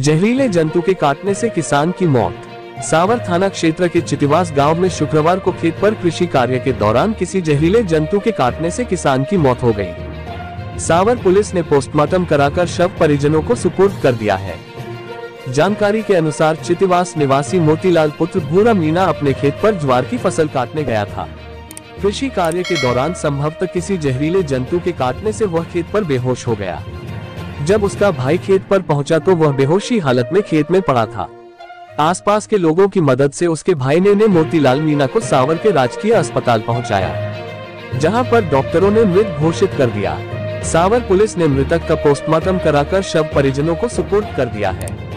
जहरीले जंतु के काटने से किसान की मौत। सावर थाना क्षेत्र के चितिवास गाँव में शुक्रवार को खेत पर कृषि कार्य के दौरान किसी जहरीले जंतु के काटने से किसान की मौत हो गई। सावर पुलिस ने पोस्टमार्टम कराकर शव परिजनों को सुपुर्द कर दिया है। जानकारी के अनुसार चितिवास निवासी मोतीलाल पुत्र भूरा मीना अपने खेत पर ज्वार की फ़सल काटने गया था। कृषि कार्य के दौरान संभवतः किसी जहरीले जंतु के काटने से वह खेत पर बेहोश हो गया। जब उसका भाई खेत पर पहुँचा तो वह बेहोशी हालत में खेत में पड़ा था। आसपास के लोगों की मदद से उसके भाई ने, मोतीलाल मीना को सावर के राजकीय अस्पताल पहुँचाया जहाँ पर डॉक्टरों ने मृत घोषित कर दिया। सावर पुलिस ने मृतक का पोस्टमार्टम कराकर शव परिजनों को सुपुर्द कर दिया है।